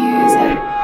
music.